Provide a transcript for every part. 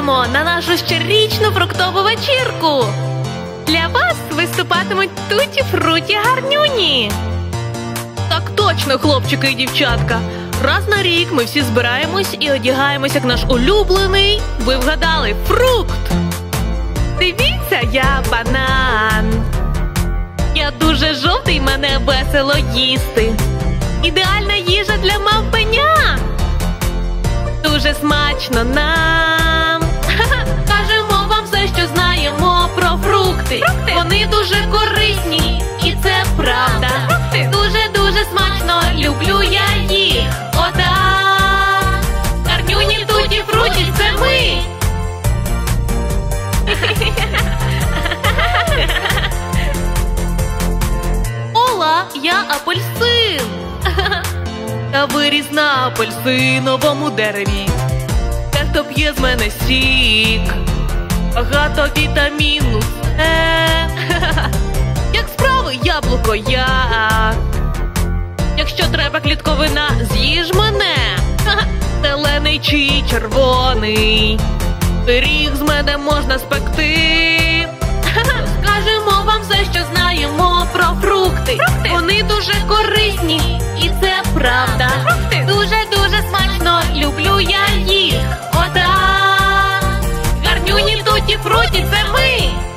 запрошуємо на нашу щорічну фруктову вечірку. Для вас виступатимуть туті фруті гарнюні. Так точно, хлопчики і дівчатка. Раз на рік ми всі збираємось і одягаємось як наш улюблений. Ви вгадали фрукт. Дивіться, я банан. Я дуже жовтий, мене весело їсти. Ідеальна їжа для мавпеня. Дуже смачно нам. Що знаємо про фрукти. Вони дуже корисні, і це правда. Дуже дуже смачно люблю я їх. Отак. Гарнюні туті фруті це ми. Ола, я апельсин. Я виріс на апельсиновому дереві. Те, хто п'є з мене сік, багато вітаміну С. Як справи, яблуко я. Якщо треба клітковина, з'їж мене. Зелений чи червоний. Пиріг з мене можна спекти. Скажемо вам все, що знаємо про фрукти. Вони дуже корисні, і це правда. Дуже дуже смачно люблю я їх. Отак. Гарнюні туті фруті це ми.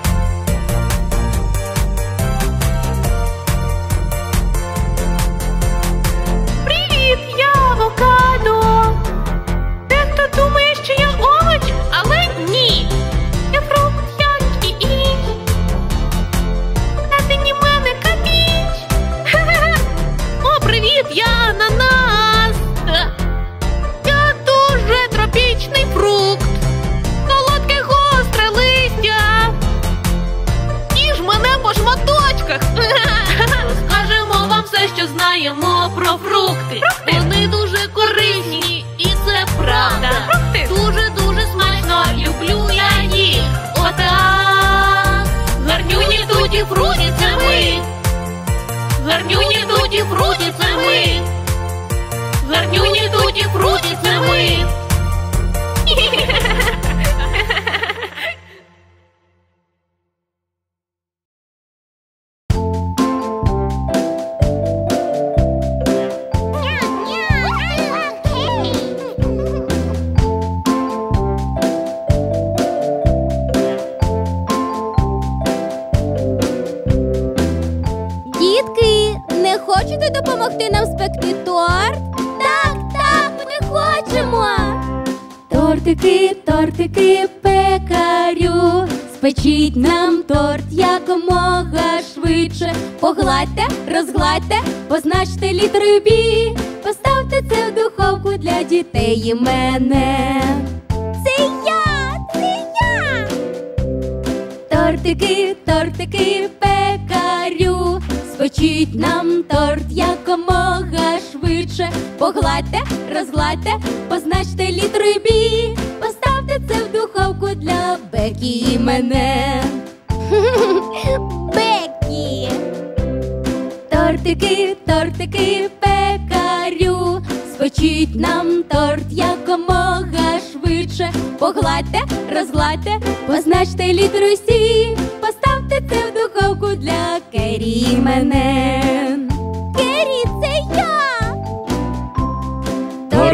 Тортики, пекарю. спочіть нам торт якомога швидше. Погладьте, розгладьте, позначте літеру Сі. Поставте це в духовку для керімене. мене.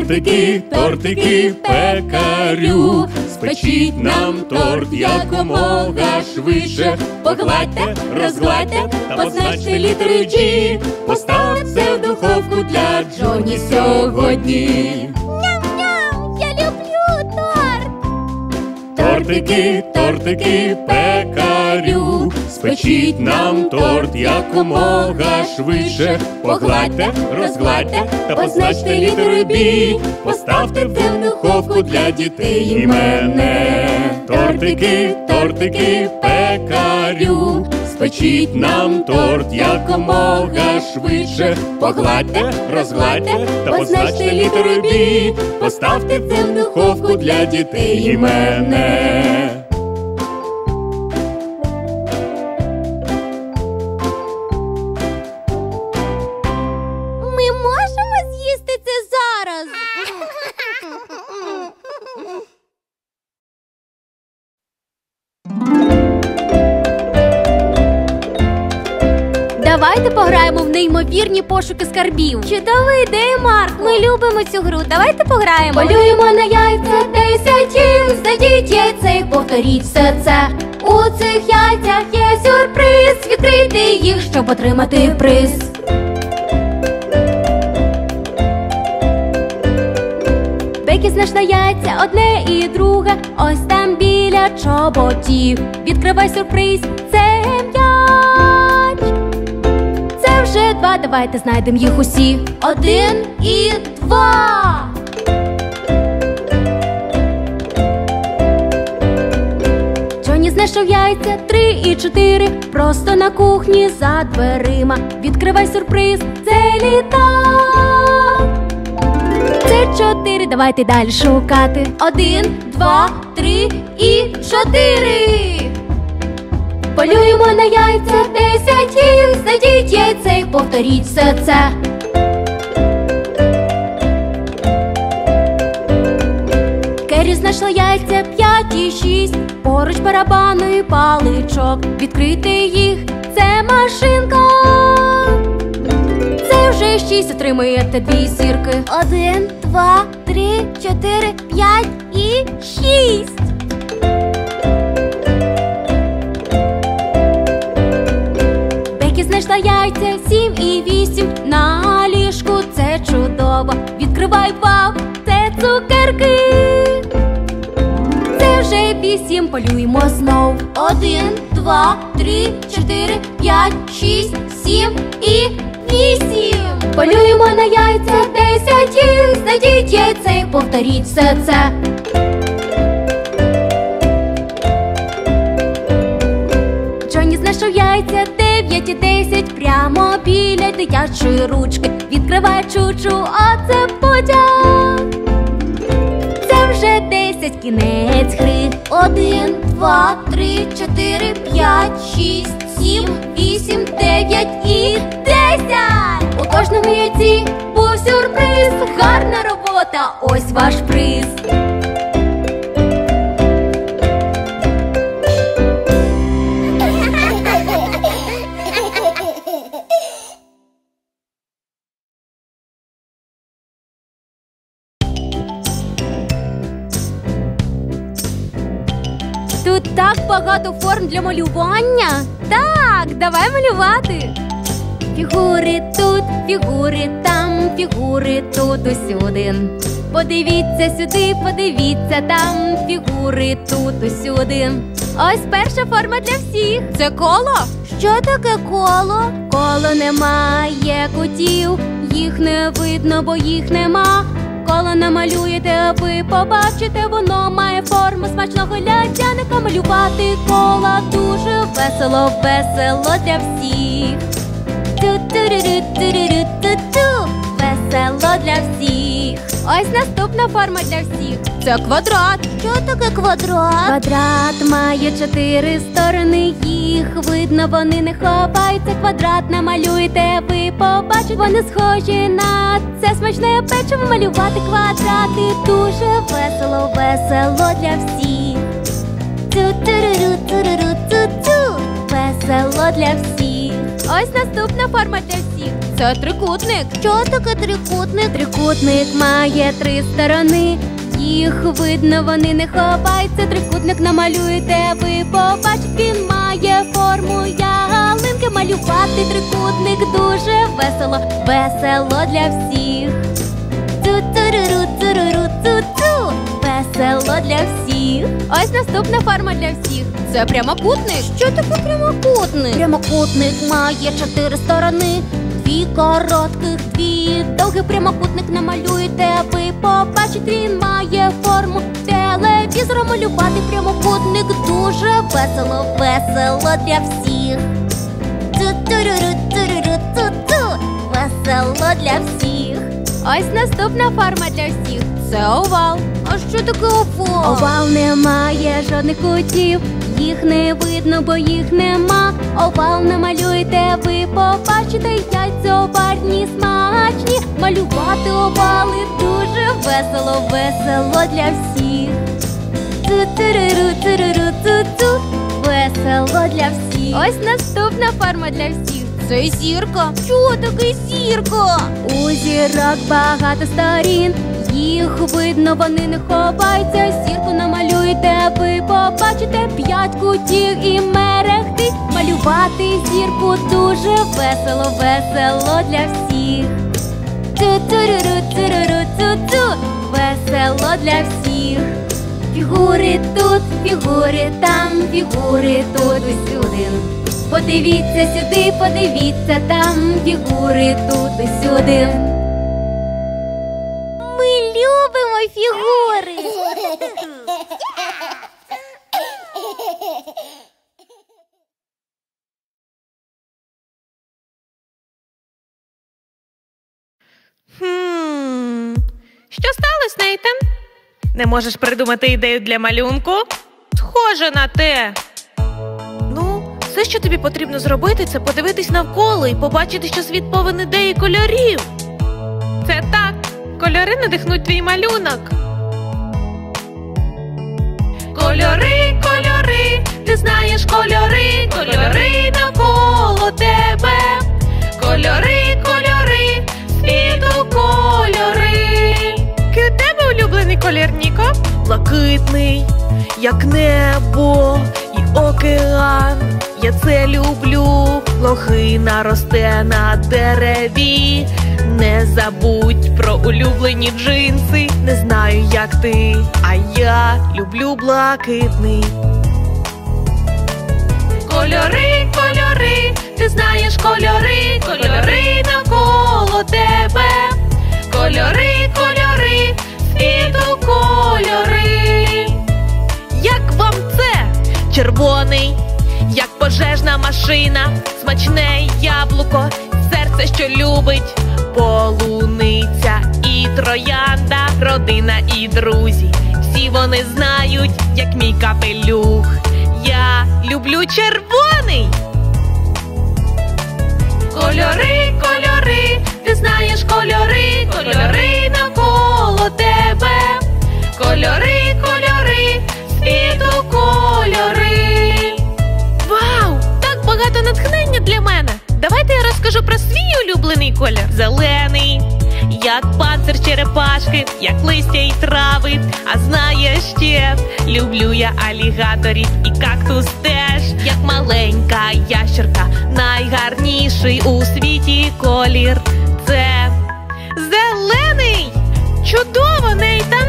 Тортики, тортики, пекарю, спечіть нам торт якомога швидше. Погладьте, розгладьте та позначте літерою G. Поставте в духовку для Джоні сьогодні. Ням-ням, я люблю торт. Тортики, тортики, пекарю, спечіть нам торт якомога швидше. Погладьте, розгладьте та позначте літерою бі. Поставте в духовку для дітей і мене. Тортики, тортики, пекарю, спечіть нам торт якомога швидше. Погладьте, розгладьте та позначте літерою бі. Поставте в духовку для дітей і мене. Давайте пограємо в неймовірні пошуки скарбів. Чудова ідея, Марк. Ми любимо цю гру. Давайте пограємо. Полюємо на яйця десятів. Знайдіть яйця і повторіть все це. У цих яйцях є сюрприз. Відкрийте їх, щоб отримати приз. Бекі знайшла яйця одне і друге, ось там біля чоботів. Відкривай сюрприз, це Два, давайте знайдемо їх усі. Один і два. Джоні знайшов яйця три і чотири. Просто на кухні за дверима. Відкривай сюрприз, це літак. Це чотири, давайте далі шукати. Один, два, три і чотири. Полюємо на яйця десятів. Знайдіть яйця і повторіть все це. Кері знайшла яйця п'ять і шість. Поруч барабану і паличок. Відкрити їх, це машинка. Це вже шість отримуєте дві сірки. Один, два, три, чотири, п'ять і шість. Знайшла яйця сім і вісім на ліжку. Це чудово. Відкривай вау, це цукерки. Це вже вісім, полюємо знов. Один, два, три, чотири, п'ять, шість, сім і вісім. Полюємо на яйця десятів. Знайдіть яйця і повторіть все це. Джоні знайшов яйця дев'ять і десять прямо біля дитячої ручки. Відкривай чучу, а це потяг. Це вже десять кінець гри. Один, два, три, чотири, п'ять, шість, сім, вісім, дев'ять і десять. У кожному яйці був сюрприз. Гарна робота, ось ваш приз. Багато форм для малювання. Так, давай малювати. Фігури тут, фігури там, фігури тут усюди. Подивіться сюди, подивіться там, фігури тут усюди. Ось перша форма для всіх. Це коло? Що таке коло? Коло немає кутів, їх не видно, бо їх нема. Коло намалюєте, аби побачите, воно має форму смачного лядяника. Малювати кола дуже весело, весело для всіх. Ту-ту-ру-ру-ту-ру-ту-ту. Весело для всіх. Ось наступна форма для всіх. Це квадрат. Що таке квадрат? Квадрат має чотири сторони. Їх видно, вони не ховаються. Квадрат намалюєте, ви побачите. Вони схожі на це смачне печиво. Малювати квадрати дуже весело, весело для всіх. Ту-ту-ру-ру-ту-ру-ту-ту. Весело для всіх. Ось наступна форма для всіх. Це трикутник. Що таке трикутник? Трикутник має три сторони. Їх видно, вони не ховаються. Трикутник намалюєте, ви побачите, він має форму ялинки. Малювати трикутник дуже весело, весело для всіх. Весело для всіх. Ось наступна форма для всіх. Це прямокутник. Що таке прямокутник? Прямокутник має чотири сторони. Дві коротких, дві довгий прямокутник намалюєте, ви побачите, він має форму телевізора. Малювати прямокутник дуже весело, весело для всіх. Весело для всіх. Ось наступна форма для всіх. Це овал. А що таке овал? Овал не має жодних кутів. Їх не видно, бо їх нема. Овал намалюєте, ви побачите яйця овальні смачні. Малювати овали дуже весело, весело для всіх. Ту-ту-ру-ру-ту-ру-ту-ту. Весело для всіх. Ось наступна форма для всіх. Це зірка. Що таке зірка? У зірок багато сторін. Їх видно, вони не ховаються. Зірку намалюйте, ви побачите п'ять кутів і мерехти. Малювати зірку дуже весело, весело для всіх. Ту-туруру, туруру, ту-ту, весело для всіх. Фігури тут, фігури там, фігури тут усюди. Подивіться сюди, подивіться там, фігури тут усюди. Любимо фігури. Хм. Що сталося, Нейтан? Не можеш придумати ідею для малюнку? Схоже на те. Ну, все, що тобі потрібно зробити, це подивитись навколо і побачити, що світ повен ідей і кольорів. Це так. Кольори надихнуть твій малюнок. Кольори, кольори, ти знаєш кольори, кольори навколо тебе. Кольори, кольори, світу кольори. Який у тебе улюблений колір, Ніко? Блакитний, як небо і океан. Я це люблю. Лохина росте на дереві. Не забудь про улюблені джинси. Не знаю, як ти, а я люблю блакитний. Кольори, кольори, ти знаєш кольори, кольори навколо тебе. Кольори, кольори, світу кольори. Як вам це? Червоний, як пожежна машина, смачне яблуко, серце, що любить, полуниця і троянда, родина і друзі. Всі вони знають, як мій капелюх. Я люблю червоний. Кольори, кольори, ти знаєш кольори, кольори навколо тебе. Кольори, Розкажу про свій улюблений колір. Зелений, як панцир черепашки, як листя і трави. А знаєш ще, люблю я алігаторів і кактус теж, як маленька ящерка, найгарніший у світі колір. Це зелений! Чудово, Нейтан!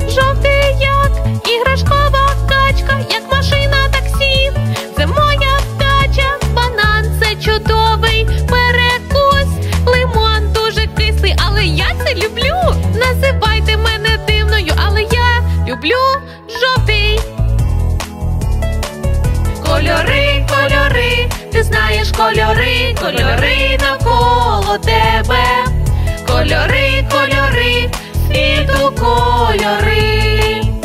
Жовтий, як іграшкова качка, як машина таксі. Це моя вдача, банан це чудовий Називайте мене дивною, але я люблю жовтий. Кольори, кольори, ти знаєш кольори, кольори навколо тебе. Кольори, кольори, світу кольори.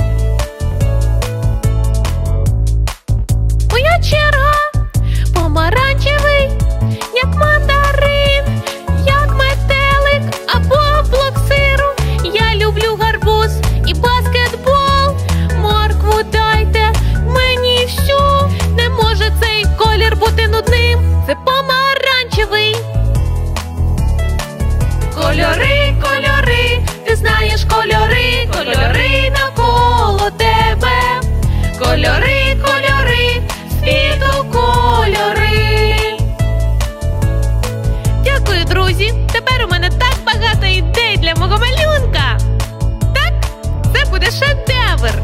Шедевр.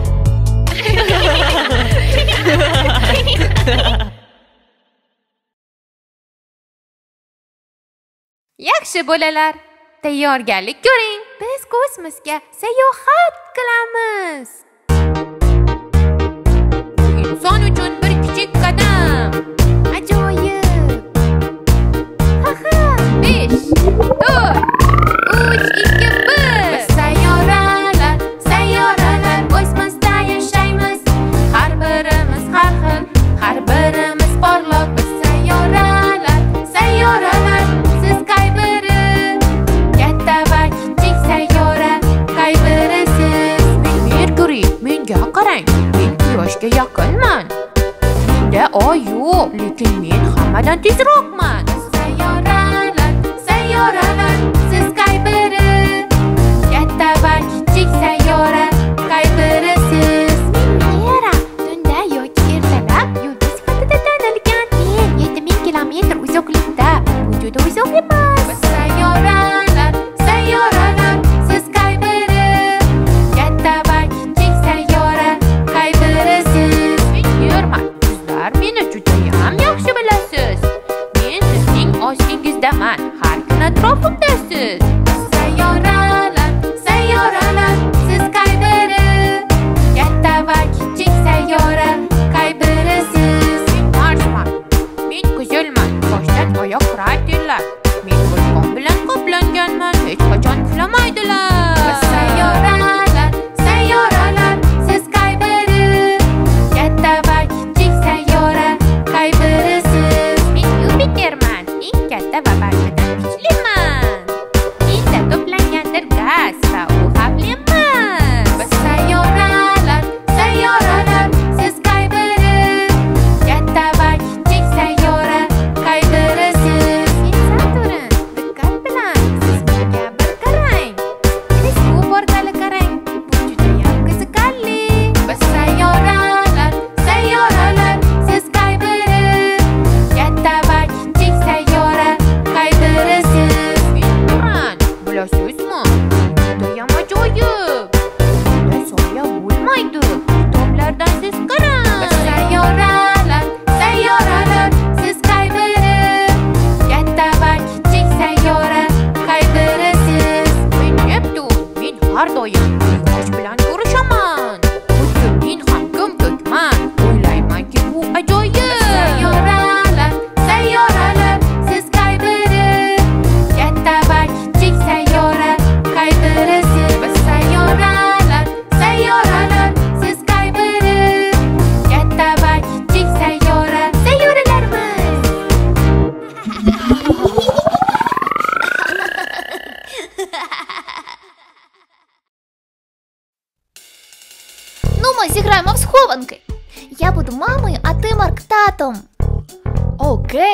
yaxshi bolalar tayyorgarlik ko'ring. Biz kosmosga sayohat qilamiz. Inson uchun bir kichik qadam. Ajoyib. Ha ha. Besh to'rt uch ikki. Quyoshga yaqinman. Menda oy yo'q lekin men hammadan tezroqman.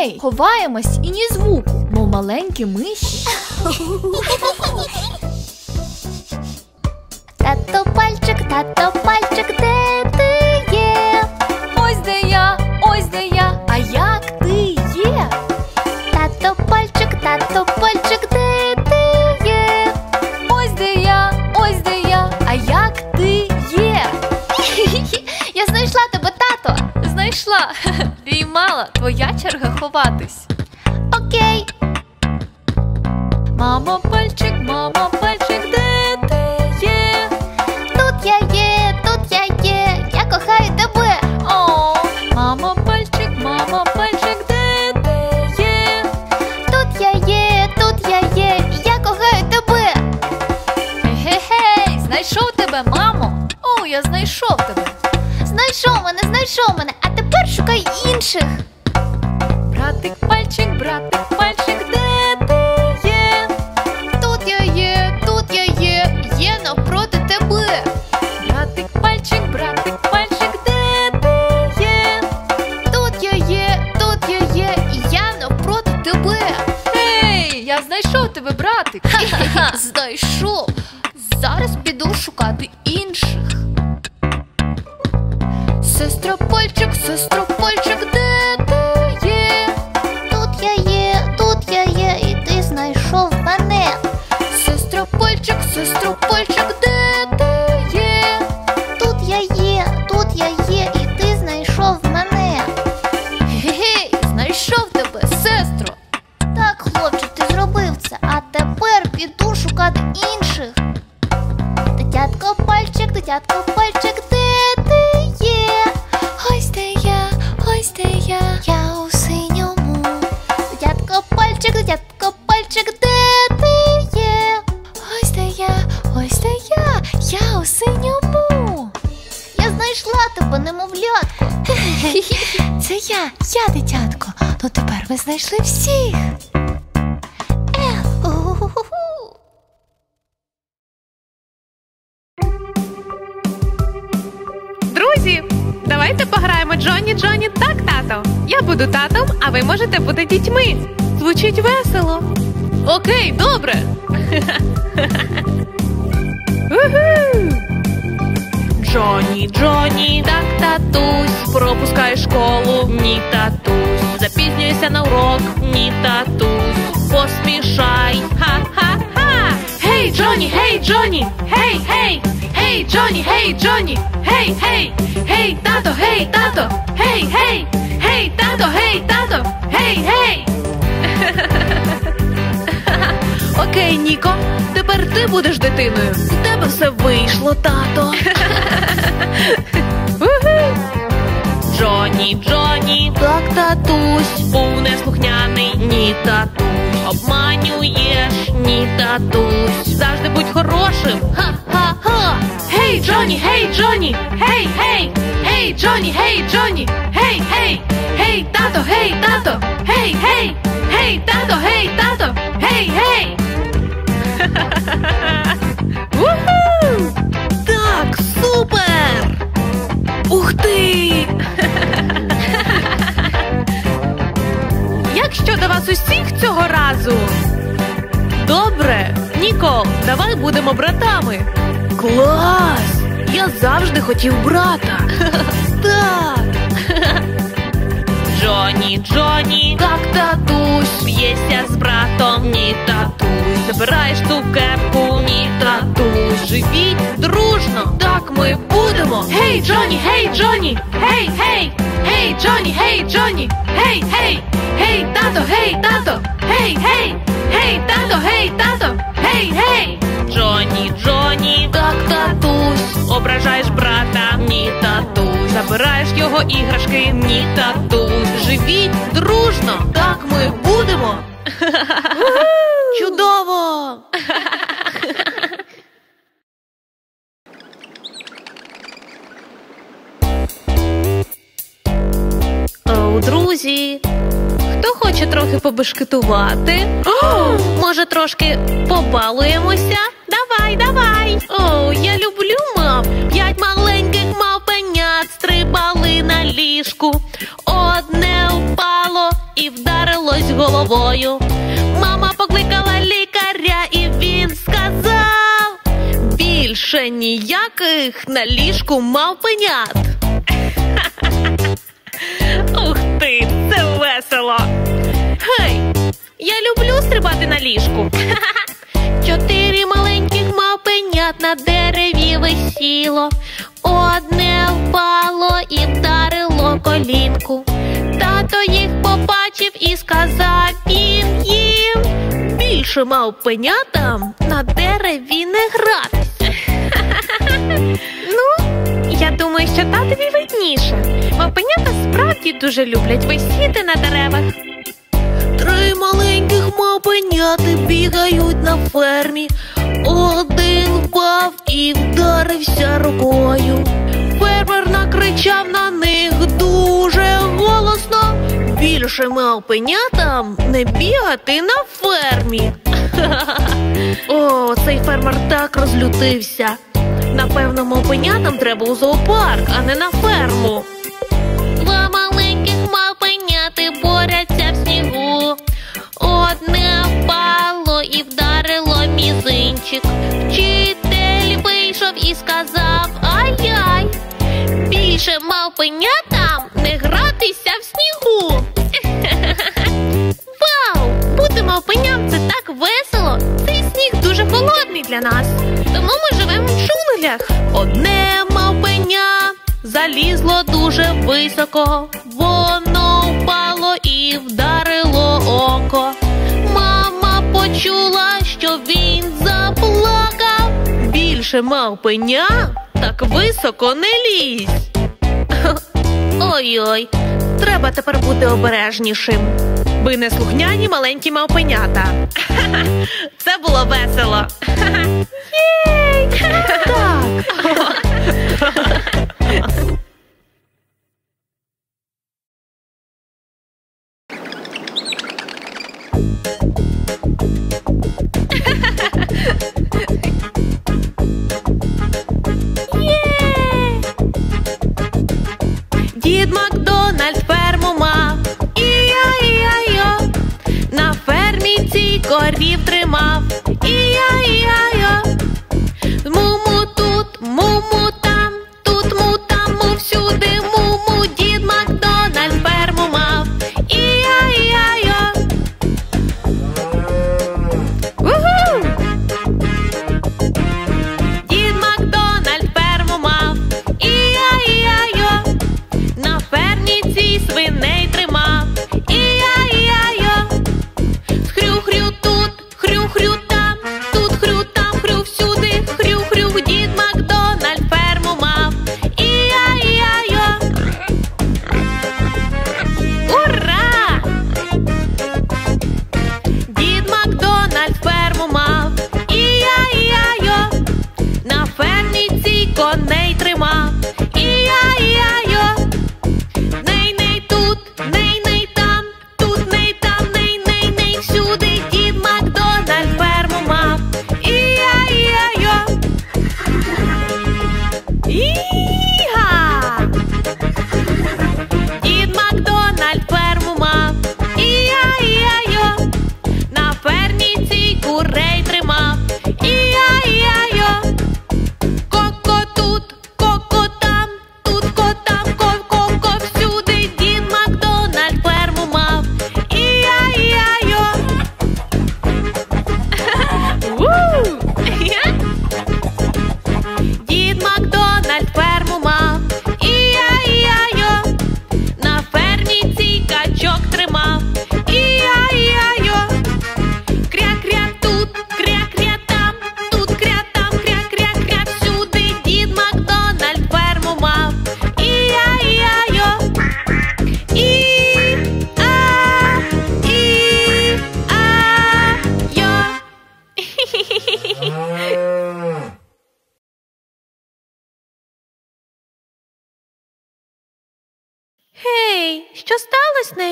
очей, ховаємось і ні звуку, мов маленькі миші. Тато пальчик, тато пальчик. Быстро пальчик дай знайшли всіх. Друзі, давайте пограємо Джонні Джонні так тато. Я буду татом, а ви можете бути дітьми. Звучить весело. Окей, добре. Джонні, Джонні, так татусь, пропускай школу, ні татусь запізнюєшся на урок, ні, татусь, поспішай, ха-ха-ха. Гей, Джоні, гей, Джоні, гей, гей, гей, Джоні, гей, Джоні, гей, гей, гей, тато, гей, тато, гей, гей, гей, тато, гей, тато, гей, гей. Окей, Ніко, тепер ти будеш дитиною. У тебе все вийшло, тато. Джоні, Джоні, так, татусь, був неслухняний, ні, татусь. Обманюєш, ні, татусь. Завжди будь хорошим. Ха-ха-ха. Гей, Джоні, гей, Джоні, гей, гей, гей, Джоні, гей, Джоні, гей, гей, гей, тато, гей, тато, гей, гей, гей, тато, гей, тато, гей, гей. Як щодо вас усіх цього разу? Добре, Нікол, давай будемо братами. Клас! Я завжди хотів брата. Так. Джоні, Джоні, як татусь, б'єшся з братом, ні татусь, забираєш цукерку, ні татусь, живіть дружно, так ми будемо. Гей, Джоні, гей, Джоні, гей, гей, гей, Джоні, гей, Джоні, гей, гей, гей, тато, гей, тато, гей, гей, гей, тато, гей, тато, гей, гей. Джоні, Джоні, так татусь, ображаєш брата, ні татусь, забираєш його іграшки, ні татусь, живіть дружно, так ми будемо. Чудово! Оу, друзі, хто хоче трохи побешкетувати? О, може, трошки побалуємося? Давай, давай. О, я люблю мав. П'ять маленьких стрибали на ліжку. Одне впало і вдарилось головою. Мама покликала лікаря, і він сказав: більше ніяких на ліжку мавпенят. Ух ти, це весело. Гей, я люблю стрибати на ліжку. Чотири маленьких мавпенят на дереві висіло. Одне впало і вдарило колінку. Тато їх побачив і сказав він їм. Більше мавпенятам на дереві не гратися. Ну, я думаю, що татові видніше. Мавпенята справді дуже люблять висіти на деревах. Три маленьких мавпеняти бігають на фермі. Один впав і вдарився рукою. Фермер накричав на них дуже голосно. Більше мавпенятам не бігати на фермі. О, цей фермер так розлютився. Напевно, мавпенятам треба у зоопарк, а не на ферму. Два маленьких мавпеняти борються в. Одне впало і вдарило мізинчик. Вчитель вийшов і сказав ай-яй. Більше мавпенятам не гратися в снігу. Вау! Бути мавпеням це так весело. Цей сніг дуже холодний для нас. Тому ми живемо в джунглях. Одне мавпеня залізло дуже високо. Воно впало і вдарило око. Мама почула, що він заплакав. Більше мавпеня так високо не лізь. Ой-ой, треба тепер бути обережнішим. Ви не слухняні маленькі мавпенята. Це було весело. Єй! Так.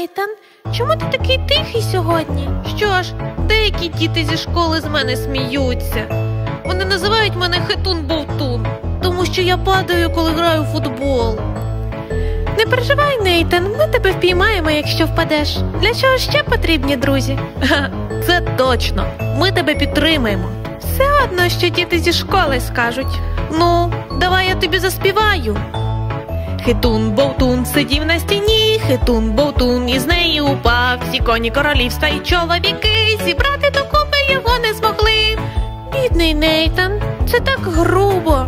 Нейтан? Чому ти такий тихий сьогодні? Що ж, деякі діти зі школи з мене сміються. Вони називають мене хитун бовтун, тому що я падаю, коли граю в футбол. Не переживай, Нейтан, ми тебе впіймаємо, якщо впадеш. Для чого ще потрібні друзі? Ха, це точно. Ми тебе підтримаємо. Все одно, що діти зі школи скажуть. Ну, давай я тобі заспіваю. Хитун Бовтун сидів на стіні, хитун Бовтун із неї упав. Всі коні королівства і чоловіки зібрати докупи його не змогли. Бідний Нейтан, це так грубо.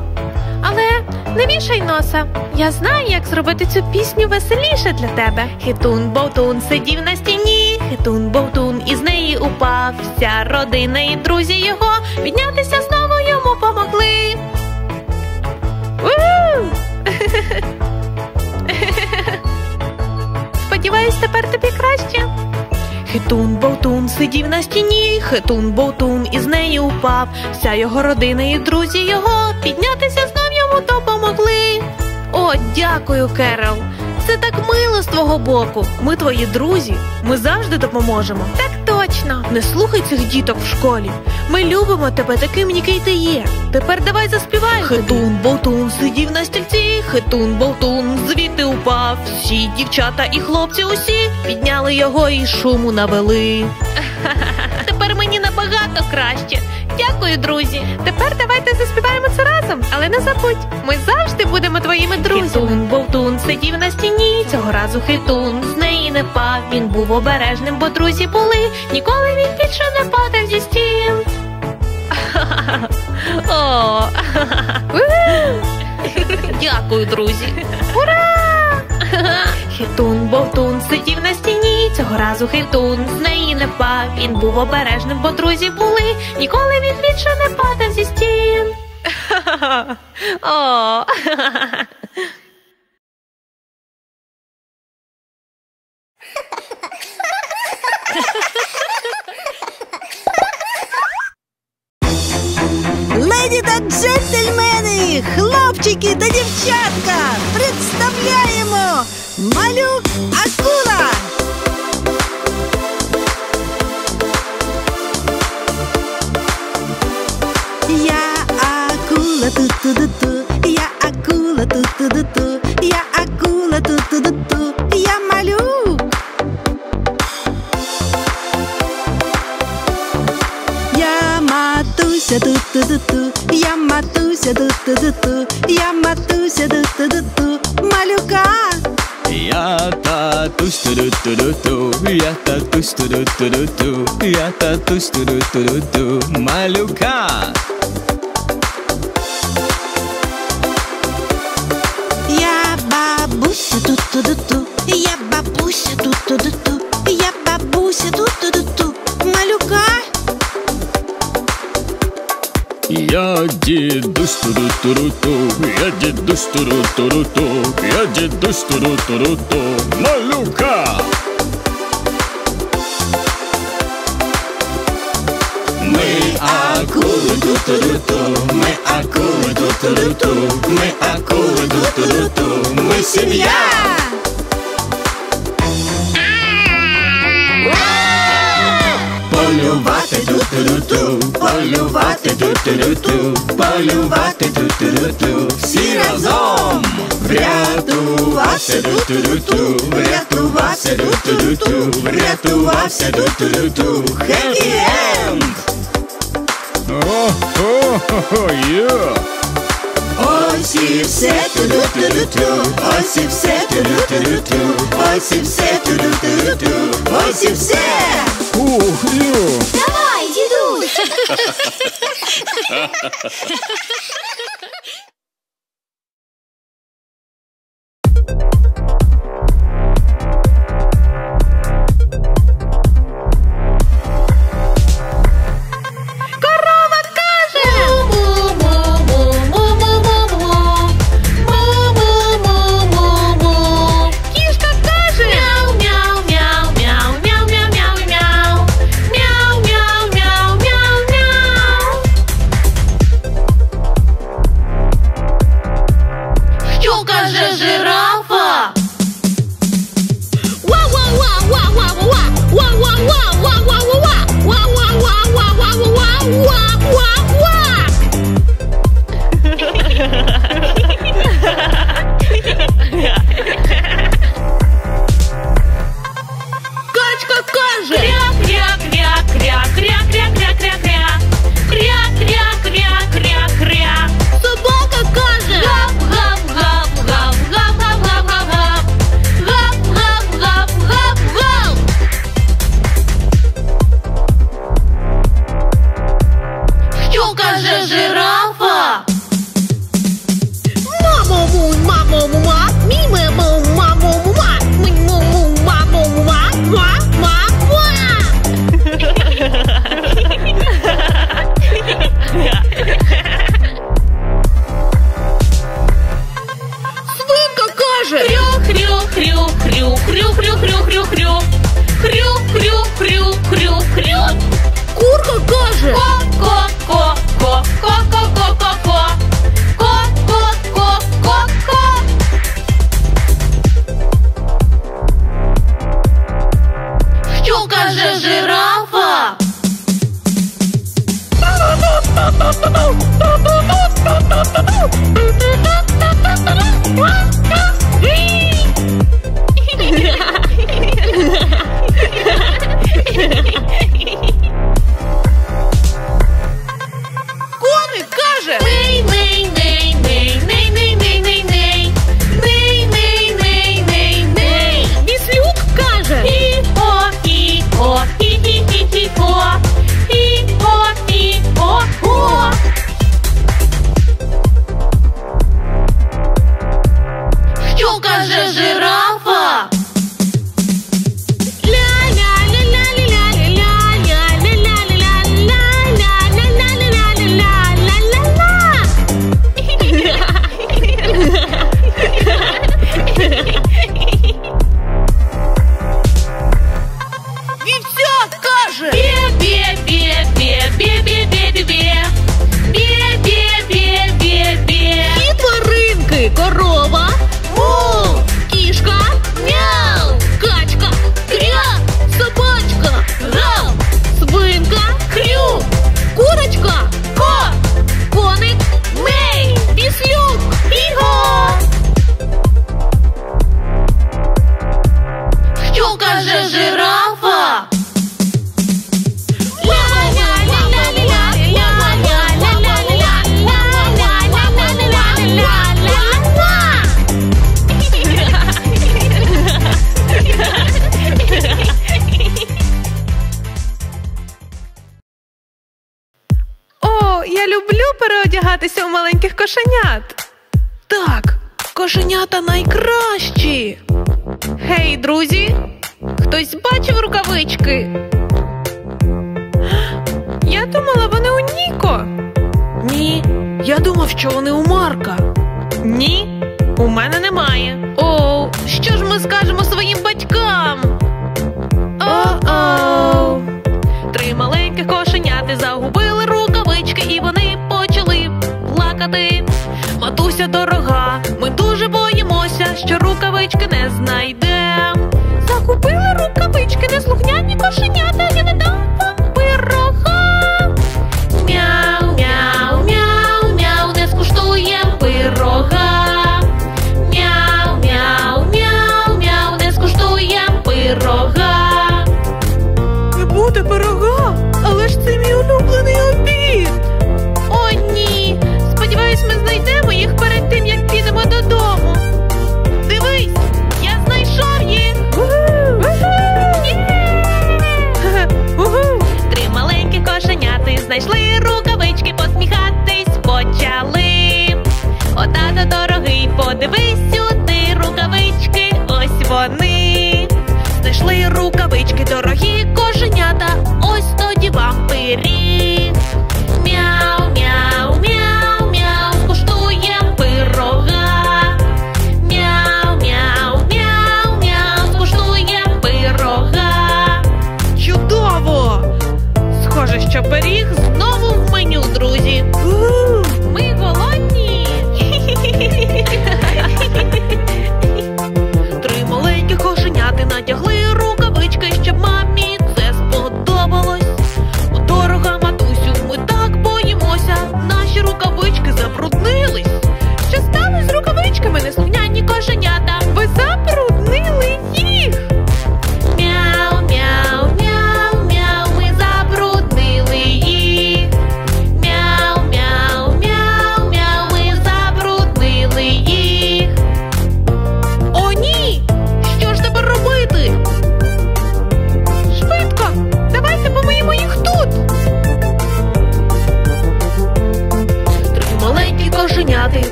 Але не вішай носа. Я знаю, як зробити цю пісню веселіше для тебе. Хитун Бовтун сидів на стіні, хитун Бовтун із неї упав. Вся родина і друзі його піднятися знову йому помогли. Сподіваюсь, тепер тобі краще. Хитун Болтун сидів на стіні, хитун Болтун із неї упав. Вся його родина і друзі його піднятися знов йому допомогли. О, дякую, Керол. Це так мило з твого боку. Ми твої друзі. Ми завжди допоможемо. Так точно. Не слухай цих діток в школі. Ми любимо тебе таким, який ти є. Тепер давай заспіваємо. Хитун Болтун сидів на стільці, хитун Болтун звідти упав. Всі дівчата і хлопці усі підняли його і шуму навели. Тепер мені набагато краще. Дякую, друзі. Тепер давайте заспіваємо це разом, але не забудь, ми завжди будемо твоїми друзями. Хитун Бовтун сидів на стіні. Цього разу хитун з неї не пав. Він був обережним, бо друзі були. Ніколи він більше не падав зі стін. Дякую, друзі. Ура! Хитун Бовтун сидів на стіні. Цього разу хитун з неї не пав. Він був обережним, бо друзі були. Ніколи він більше не падав зі стін. О. Леді та джентльмени, хлопчики та дівчатка, представляємо малюк акула. Я акула ту-ту-ду-ту, я акула ту-ту-ду-ту, матуся, ту ту ту ту я матуся, ту ту ту ту я матуся, ту ту ту ту малюка. Я татусь ту ту ту ту я татусь ту ту ту ту я татусь ту ту ту ту малюка. Я бабуся, ту ту ту ту я бабуся, ту ту ту ту я бабуся, ту ту ту ту малюка. Я дедусь туру туру ту, я дедусь туру туру ту, я дедусь туру туру ту, малюка. Мы акулы ту туру ту, мы акулы ту туру ту, мы акулы ту туру ту, мы семья. Полювати ту-ту-ду-ту, полювати ту-ту-ду-ту, полювати ту-ту-ду-ту, всі разом врятувався ту-ту-ду-ту, врятувався ту-ту-ду-ту, врятувався ту-ту-ду-ту, хеппі енд! О-хо-хо-хо, є! Ось і все ту-ду-ту-ду-ту, ось і все ту-ду-ту-ду-ту, ось і все ту-ду-ту-ду-ту, ось і все. Ух, ю! Давай, дідусь! скаже.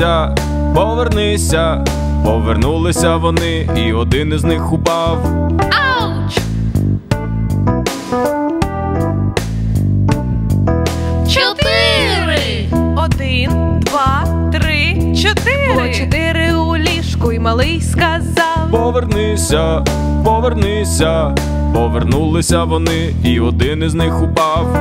повернися, повернися, повернулися вони, і один із них упав. Ауч! Чотири! Один, два, три, чотири. О чотири у ліжку, і малий сказав. Повернися, повернися, повернулися вони, і один із них упав.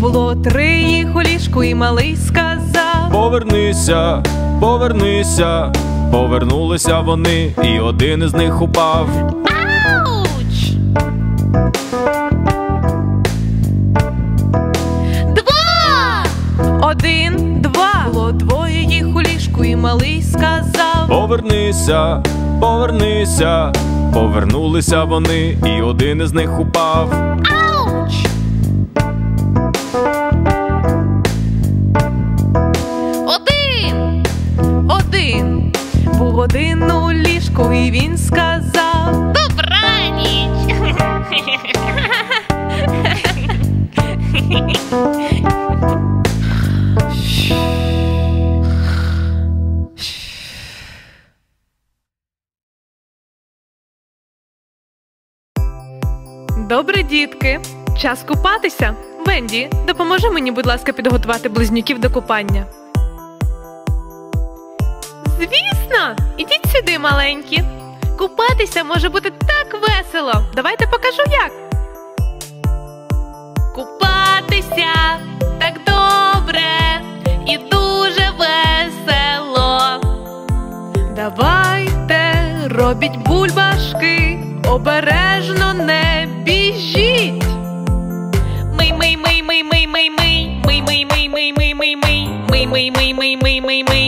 Було три їх у ліжку, і малий сказав Повернися, повернися, повернулися вони, і один із них упав. Ауч! Два! Один, два, було двоє їх у ліжку, і малий сказав Повернися, повернися, повернулися вони, і один із них упав. І він сказав. Добраніч! Добре, дітки, час купатися. Венді, допоможи мені, будь ласка, підготувати близнюків до купання. Звісно, ідіть сюди, маленькі. Купатися може бути так весело. Давайте покажу як. Купатися так добре і дуже весело. Давайте робіть бульбашки, обережно не біжіть. Мий, мий, мий, мий, мий, мий, мий, мий, мий, мий, мий, мий, мий, мий, мий, мий, мий, мий,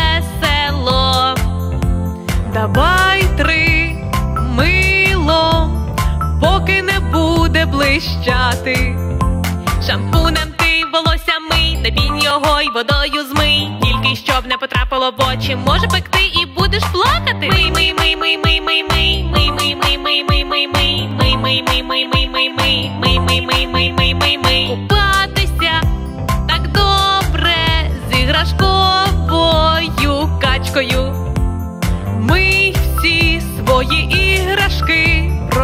Давай три мило, поки не буде блищати. Шампунем ти волосся мий, набінь його й водою змий. Тільки щоб не потрапило в очі, може пекти і будеш плакати. Мий, мий, мий, мий, мий, мий, мий, мий, мий, мий, мий, мий, мий, мий, мий, мий, мий, мий,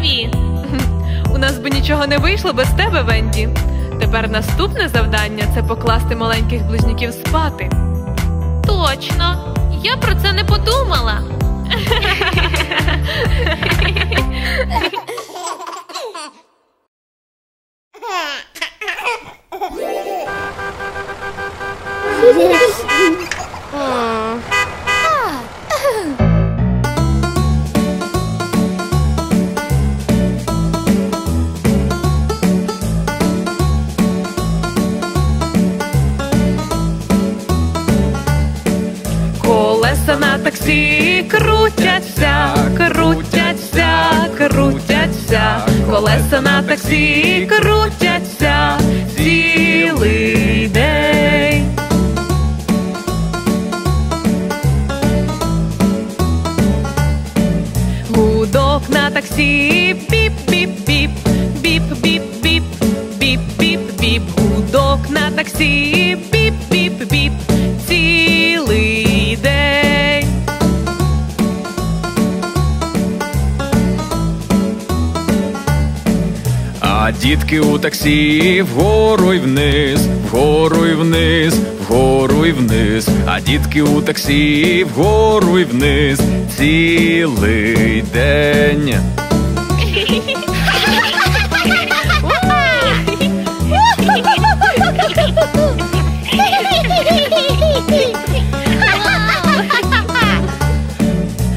нові. У нас би нічого не вийшло без тебе, Венді. Тепер наступне завдання це покласти маленьких близнюків спати. Точно, я про це не подумала. Колеса на таксі. Крутяться, крутяться, крутяться. Колеса на таксі крутяться. Цілий день. Гудок на таксі, біп-біп-біп, біп-біп-біп, біп-біп-біп, гудок на таксі, А дітки у таксі вгору й вниз, вгору й вниз, вгору й вниз. А дітки у таксі вгору й вниз цілий день.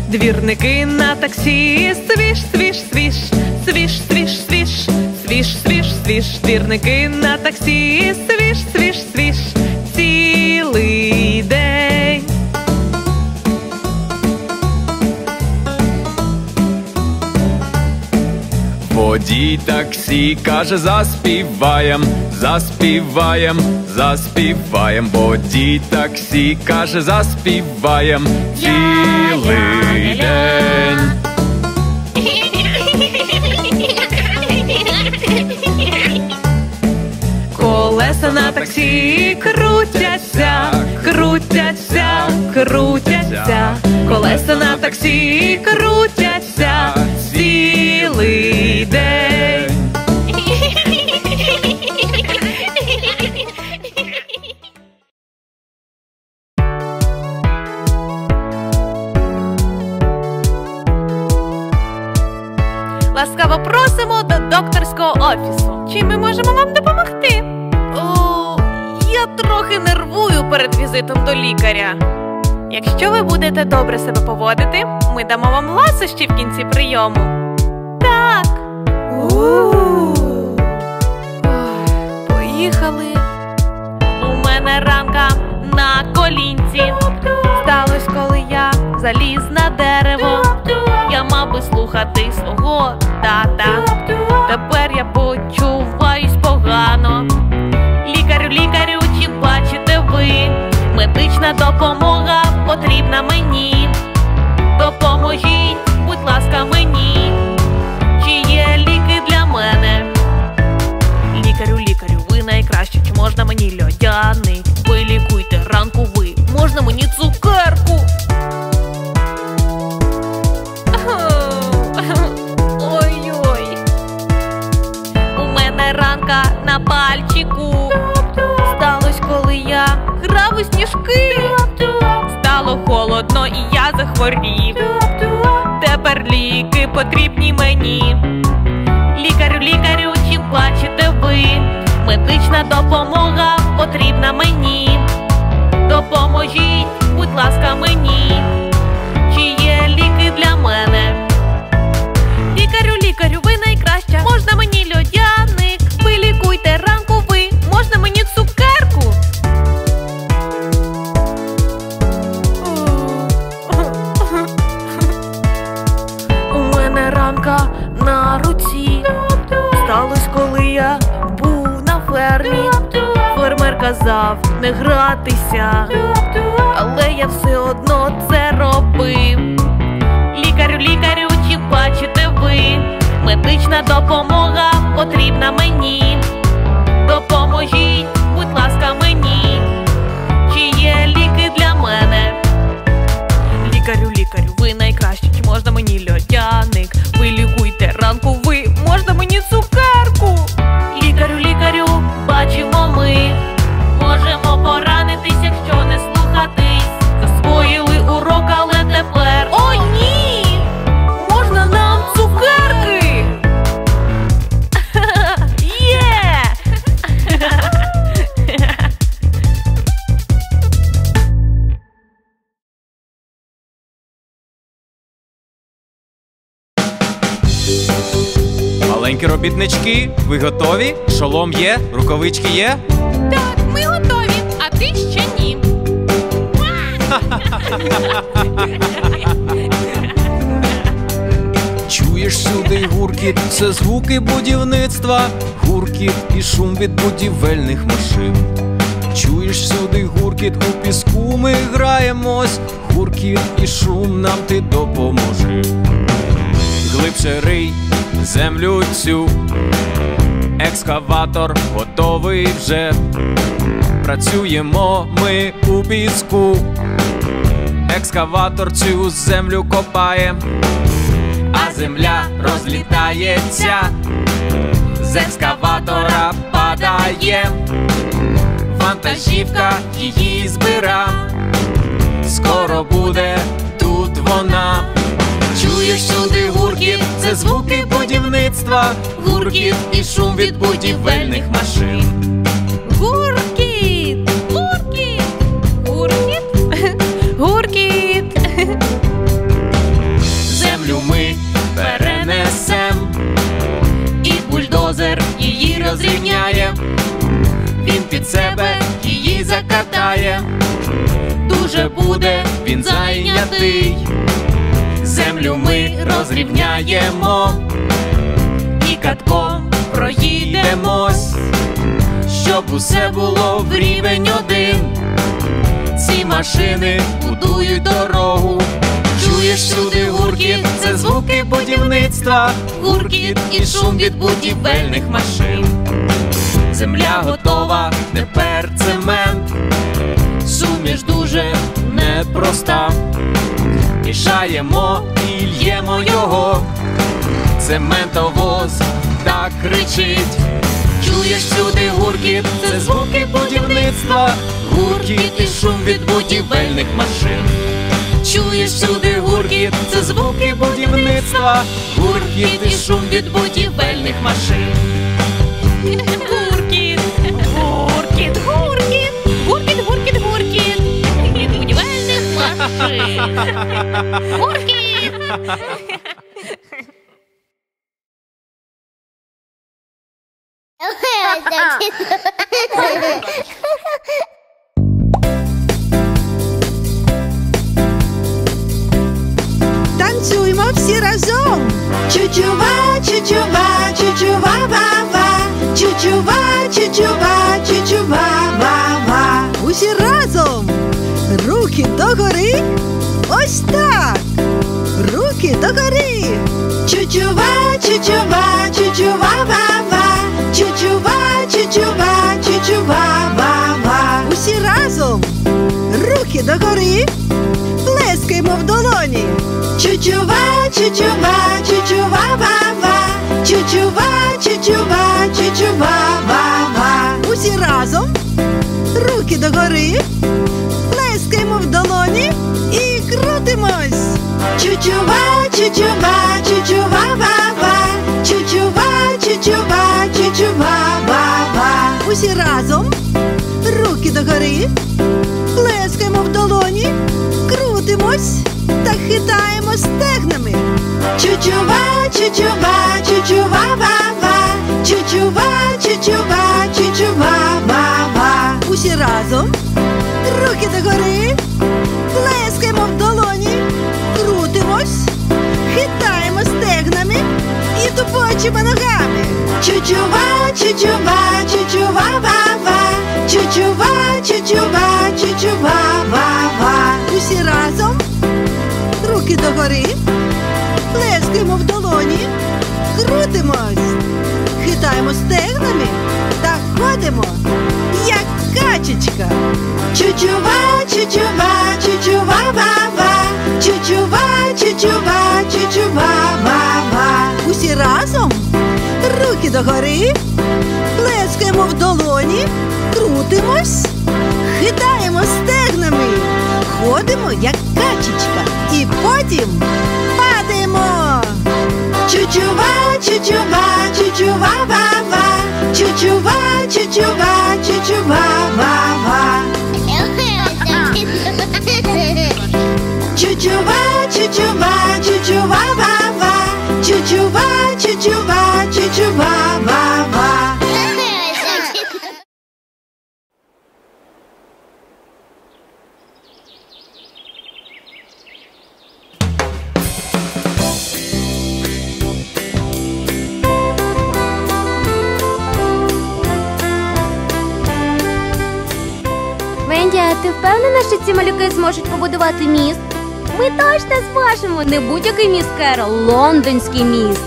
Двірники на таксі, свіж, свіж, свіж, двірники на таксі, свіж, свіж, свіж, цілий день. Водій таксі каже, заспіваєм, заспіваєм, заспіваєм. Водій таксі каже, заспіваєм цілий день. крутяться, колеса на таксі крутяться цілий день. Ласкаво просимо до докторського офісу. Чим ми можемо вам допомогти? О, я трохи нервую перед візитом до лікаря. Якщо ви будете добре себе поводити, ми дамо вам ласощі в кінці прийому. Так. Поїхали. У мене ранка на колінці. Сталось, коли я заліз на дерево. Я мав би слухати свого тата. Тепер сніжки. Стало холодно і я захворів. Тепер ліки потрібні мені. Лікарю, лікарю, чи бачите ви? Медична допомога потрібна мені. Допоможіть, будь ласка, мені. Чи є ліки для мене? Лікарю, лікарю, ви найкраща. Можна мені льодяник? Ви лікуйте ранку ви. Можна мені цукерку? Сталось, коли я був на фермі. Фермер казав не гратися, але я все одно це робив. Лікарю, лікарю, чи бачите ви? Медична допомога потрібна мені. Допоможіть, будь ласка, мені. Чи є ліки для мене? Лікарю, лікарю, ви найкраще, чи можна мені льодяник? Ви лікуйте ранку, ви можна мені цукерку? Робітнички, ви готові? Шолом є, рукавички є. Так, ми готові, а ти ще ні. Чуєш сюди гуркіт, це звуки будівництва, гуркіт і шум від будівельних машин. Чуєш сюди гуркіт, у піску ми граємось, гуркіт і шум нам ти допоможи. Глибше рий землю цю, екскаватор готовий вже. Працюємо ми у піску, екскаватор цю землю копає а земля розлітається, з екскаватора падає, вантажівка її збира, скоро буде тут вона. Чуєш сюди гуркіт, це звуки будівництва, гуркіт і шум від будівельних машин. Гуркіт! Гуркіт! Гуркіт! Гуркіт! Землю ми перенесем, і бульдозер її розрівняє, він під себе її закатає, дуже буде він зайнятий, землю ми розрівняємо і катком проїдемось, щоб усе було в рівень один. Ці машини будують дорогу. Чуєш сюди гуркіт, це звуки будівництва, гуркіт і шум від будівельних машин. Земля готова, тепер цемент. Суміш дуже непроста. Мішаємо П'ємо його, цементовоз так кричить. Чуєш сюди гуркіт, це звуки будівництва, гуркіт і шум від будівельних машин. Чуєш сюди гуркіт, це звуки будівництва, гуркіт і шум від будівельних машин. Гуркіт, гуркіт, гуркіт, гуркіт, гуркіт, гуркіт. Від будівельних машин. Гуркіт. Танцюймо всі разом. Чучува, чучува, чучува, ва, ва. Чучува, чучува, чучува, ва, ва. Усі разом. Руки догори. Ось так. Руки догори. Чучува, чучува, чучува, ва, ва. Чучува, чучува, чучува, ва, ва. Усі разом. Руки догори. Плескаємо в долоні. Чучува, чучува, чучува, ва, ва. Чучува, чучува, чучува, ва, ва. Усі разом. Руки догори. Плескаємо Чучува, чучува, чучува, ва, ва. Чучува, чучува, чучува, ва, ва. Усі разом. Руки догори. Плескаємо в долоні, крутимось, хитаємо стегнами і тупочимо ногами. Чучува, чучува, чучува, ва, ва. Чучува, чучува, чучува, ва, ва. Усі разом. Руки догори. Плескаємо в долоні. Крутимось. Хитаємо стегнами та ходимо, як качечка. Чучува, чучува, чучува, ва, ва. Чучува, чучува, чучува, ва, ва. Усі разом. Руки догори. Плескаємо в долоні, крутимось, хитаємо стегнами, ходимо, як качечка, і потім. Чучува, чучува, чучува, ва, ва. Чучува, чучува, чучува, ва, ва. Чучува, ти впевнена, що ці малюки зможуть побудувати міст? Ми точно зможемо. Не будь-який міст Керол, лондонський міст.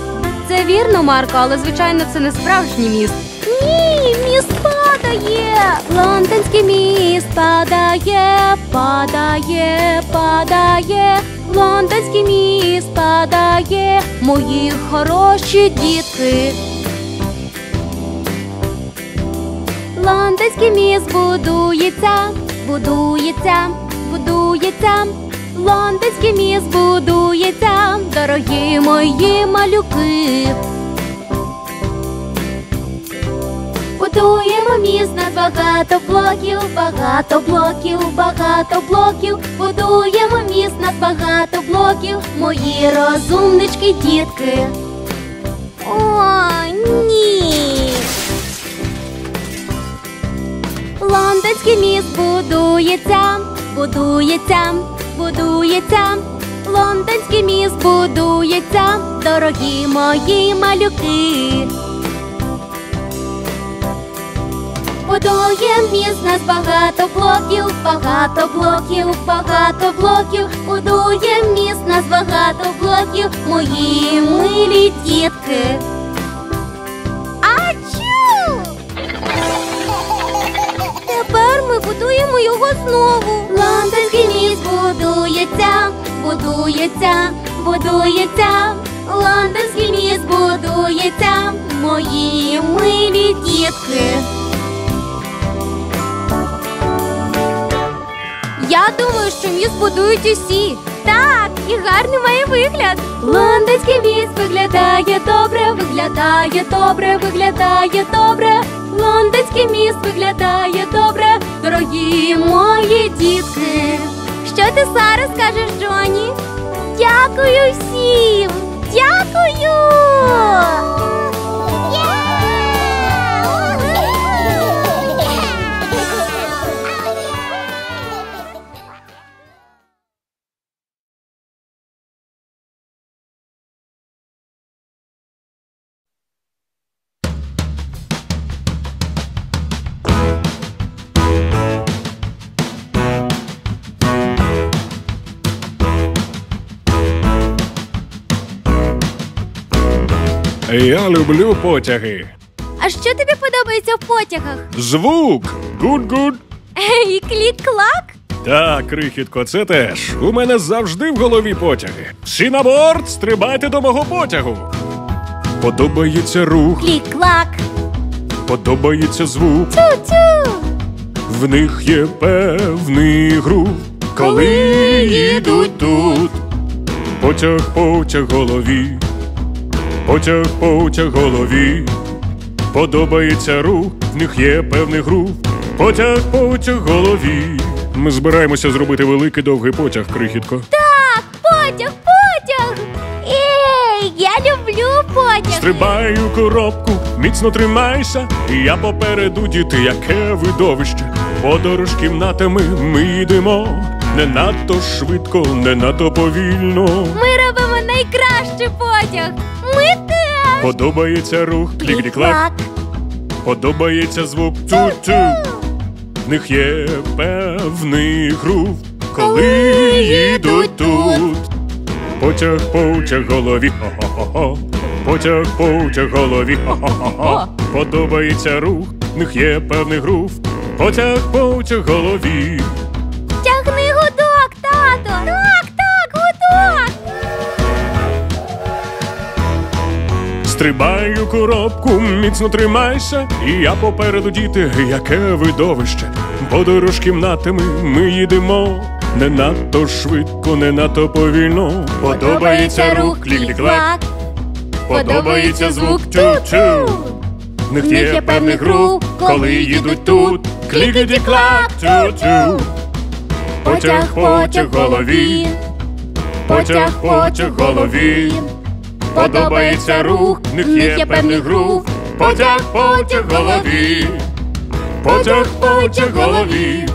Це вірно, Марко, але звичайно це не справжній міст. Ні, міст падає. Лондонський міст падає, падає, падає. Лондонський міст падає, мої хороші дітки. Лондонський міст будується, будується, будується. Лондонський міст будується, дорогі мої малюки. Будуємо міст на багато блоків, багато блоків, багато блоків. Будуємо міст на багато блоків, мої розумнички, дітки. О, ні. Лондонський міст будується, будується, будується. Лондонський міст будується, дорогі мої малюки. Будує міст нас багато блоків, багато блоків, багато блоків. Будує міст нас багато блоків, мої милі дітки. Тепер ми будуємо його знову. Лондонський міст будується, будується, будується. Лондонський міст будується, мої милі дітки. Я думаю, що міст будують усі. Так, і гарний має вигляд. Лондонський міст виглядає добре, виглядає добре, виглядає добре. Лондонський міст виглядає добре, дорогі мої дітки. Що ти зараз скажеш, Джоні? Дякую всім! Дякую! Я люблю потяги. А що тобі подобається в потягах? Звук. Гуд-гуд. Ей, клік-клак? Так, крихітко, це теж. У мене завжди в голові потяги. Всі на борт, стрибайте до мого потягу. Подобається рух, Клік-клак. подобається звук. Тю-тю. В них є певний грув, коли їдуть тут. Потяг, потяг голові, потяг, потяг голові. Подобається рух, в них є певний грув. Потяг, потяг голові. Ми збираємося зробити великий довгий потяг, крихітко. Так, потяг, потяг. Ей, я люблю потяг. Стрибай у коробку, міцно тримайся, я попереду діти, яке видовище. Подорож кімнатами ми йдемо. Не надто швидко, не надто повільно. Ми робимо найкращий потяг. Ми теж. Подобається рух, клік-клік-клак, подобається звук тю-тю. В них є певний грув, коли їдуть тут. Потяг, потяг голові, хо-хо-хо. Потяг, потяг голові, хо-хо-хо. Подобається рух, в них є певний грув. Потяг, потяг голові. Стрибай у коробку, міцно тримайся, і я попереду діти, яке видовище. Подорож кімнатами ми їдемо. Не надто швидко, не надто повільно. Подобається рух, клік-клік-клак. Подобається звук тю-тю. Них є певний грув, коли їдуть тут. Клік-клік-клак, тю-тю. Потяг, потяг голові. Потяг, потяг голові. Подобається рух, в них є певний грув. Потяг, потяг голові. Потяг, потяг голові.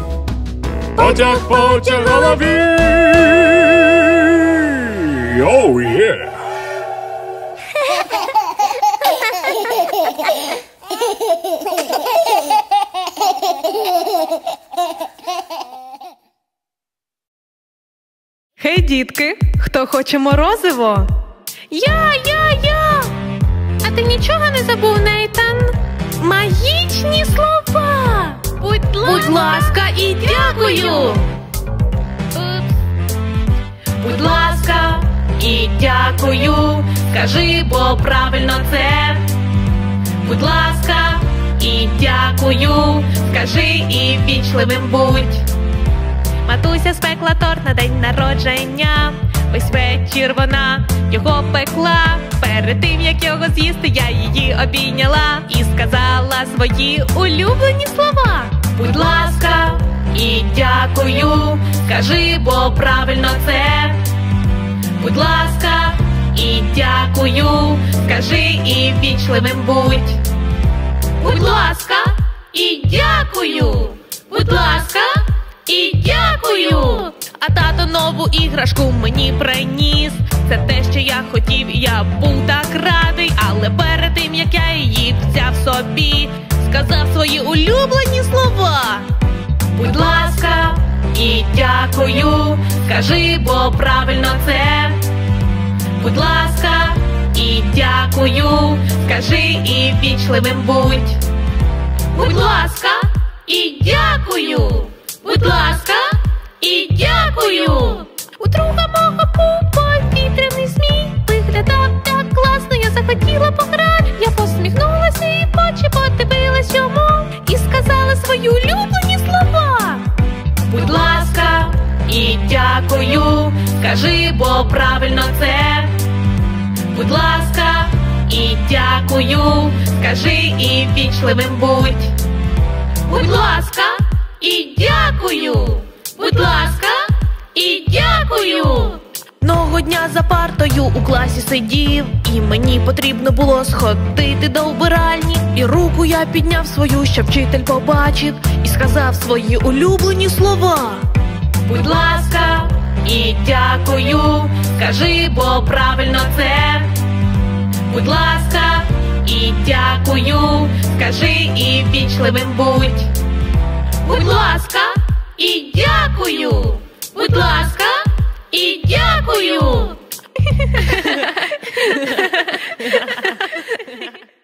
Потяг, потяг голові. Оу, є! Хей, дітки, хто хоче морозиво? Я, я, я. А ти нічого не забув, Нейтан? Магічні слова. Будь, Будь ласка, і дякую. Будь ласка, і дякую. Скажи, бо правильно це. Будь ласка, і дякую. Скажи і вічливим будь. Матуся спекла торт на день народження. Ось вечір вона його пекла. Перед тим як його з'їсти, я її обійняла і сказала свої улюблені слова. Будь ласка, і дякую. Скажи, бо правильно це. Будь ласка, і дякую. Скажи і вічливим будь. Будь ласка, і дякую. Будь ласка, і дякую. А тато нову іграшку мені приніс. Це те, що я хотів, і я був так радий. Але перед тим як я її взяв собі, сказав свої улюблені слова. Будь ласка, і дякую. Скажи, бо правильно це. Будь ласка, і дякую. Скажи і вічливим будь. Будь ласка, і дякую. Будь ласка, і дякую. У друга мого пупа вітряний змій виглядав так класно, я захотіла пограти. Я посміхнулася і очі подивилась йому і сказала свої улюблені слова. Будь ласка, і дякую. Скажи, бо правильно це. Будь ласка, і дякую. Скажи і вічливим будь. Будь ласка, і дякую. Будь ласка, і дякую. Одного дня за партою у класі сидів, і мені потрібно було сходити до вбиральні. І руку я підняв свою, щоб вчитель побачив, і сказав свої улюблені слова. Будь ласка, і дякую, скажи, бо правильно це. Будь ласка, і дякую, скажи і вічливим будь. Будь ласка, і дякую. Будь ласка, і дякую.